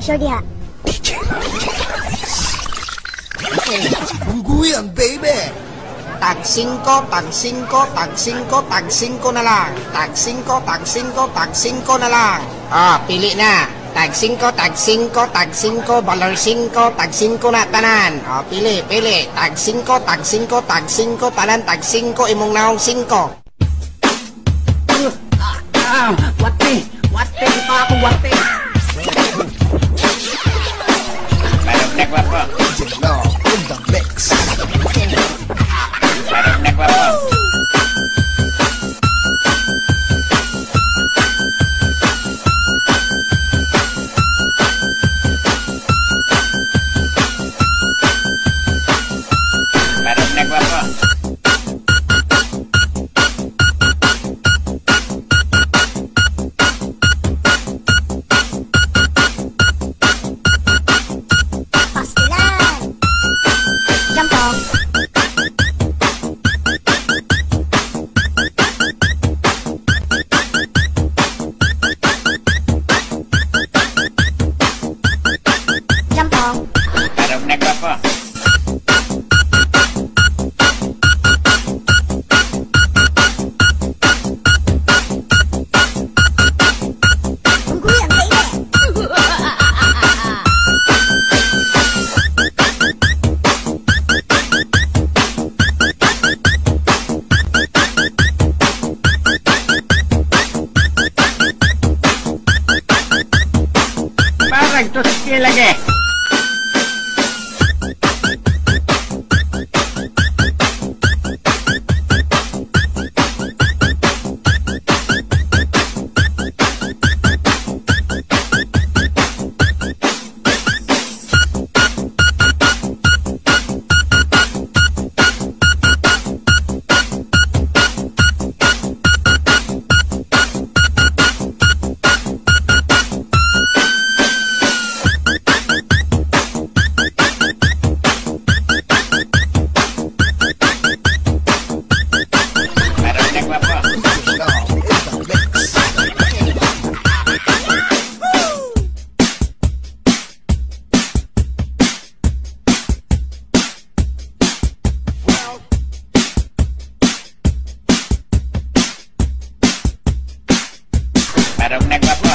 Pag-sure diha. Ungguyan, baby! Tag 5, tag 5, tag 5, tag 5 na lang. Tag 5, tag 5, tag 5 na lang. Ah, pili na. Tag 5, tag 5, tag 5, balar 5, tag 5 na tanan. Ah, pili, pili. Tag 5, tag 5, tag 5, tanan, tag 5, imong naong 5. Ah, wate, wate pa ako wate. back, back. Got a neck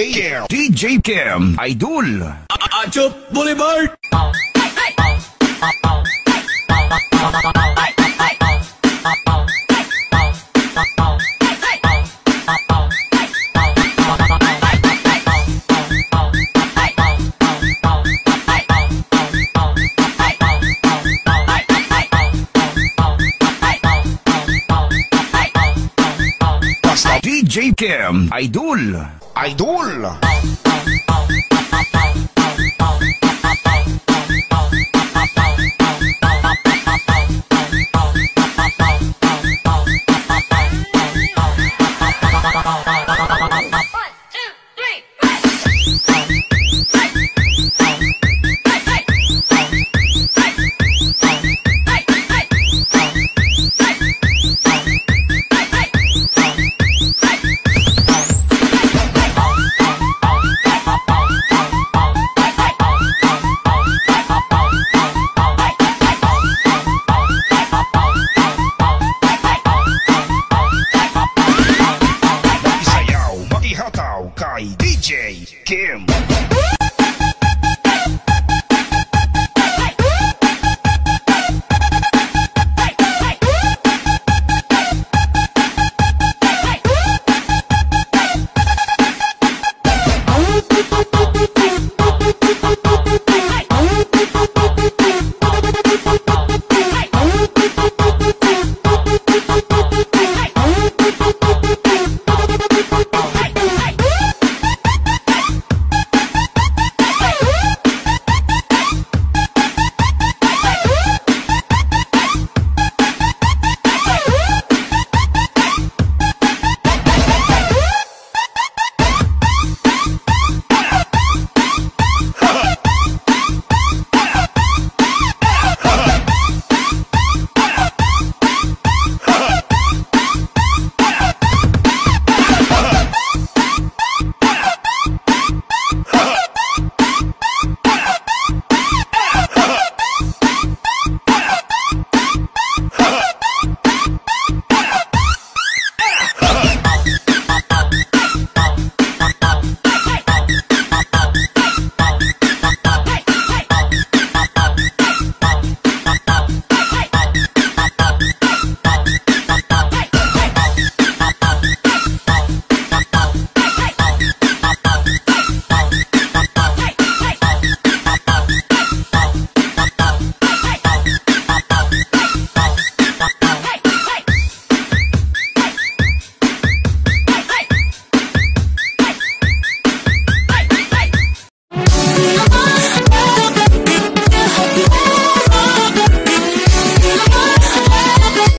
DJ DJ Kim, Idol. Achop Boulevard! DJ Kim, Idol. Idol. Bye.